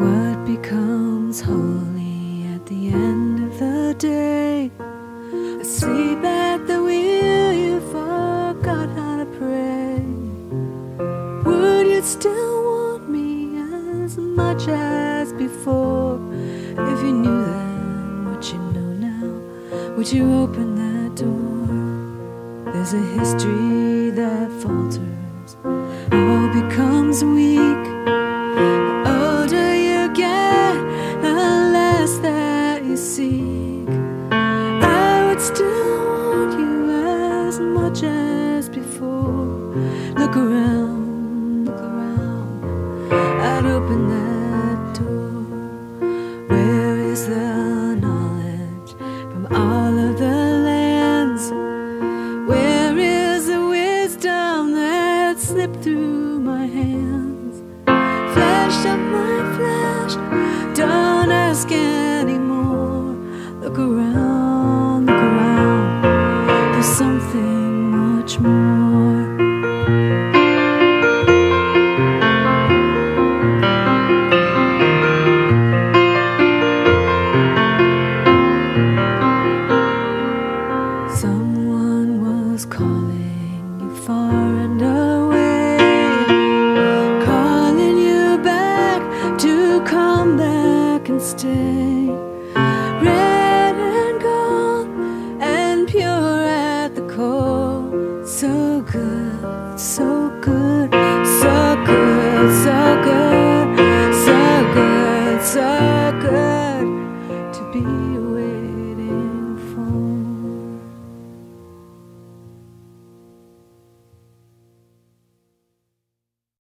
What becomes holy at the end of the day? Asleep at the wheel, you forgot how to pray. Would you still want me as much as before? If you knew then what you know now, would you open that door? There's a history that falters, all becomes weak. Look around, look around. I'd open that door. Where is the knowledge from all of the lands? Where is the wisdom that slipped through my hands? Flesh of my flesh, don't ask anymore. Look around, look around. There's something much more. Someone was calling you far and away, calling you back to come back and stay. Red and gold and pure at the core. So good, so good, so good, so good.